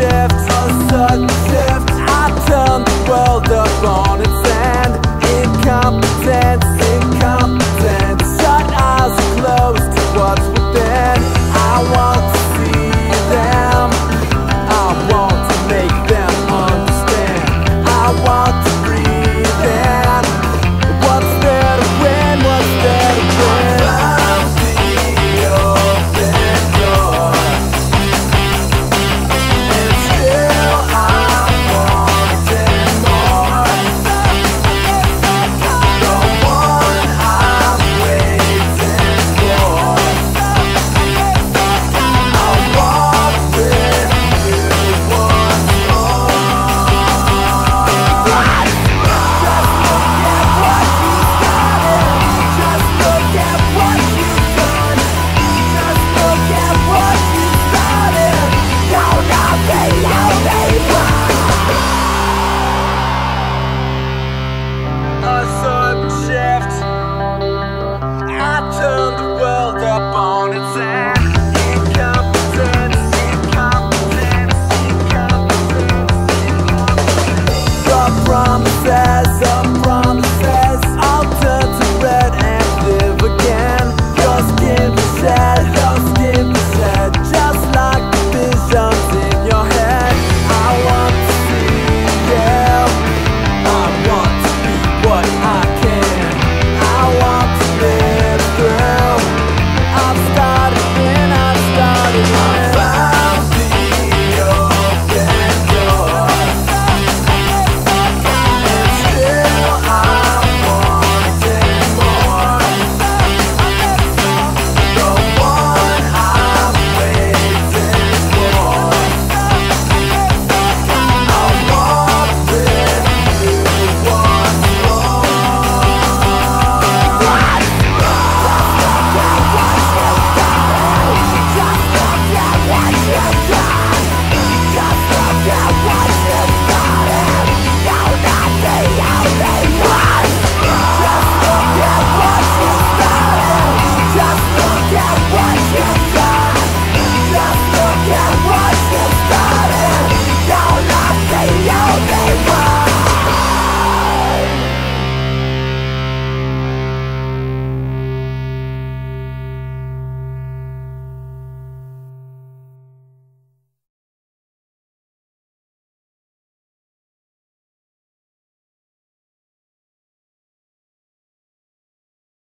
shift, sudden shift. I turn the world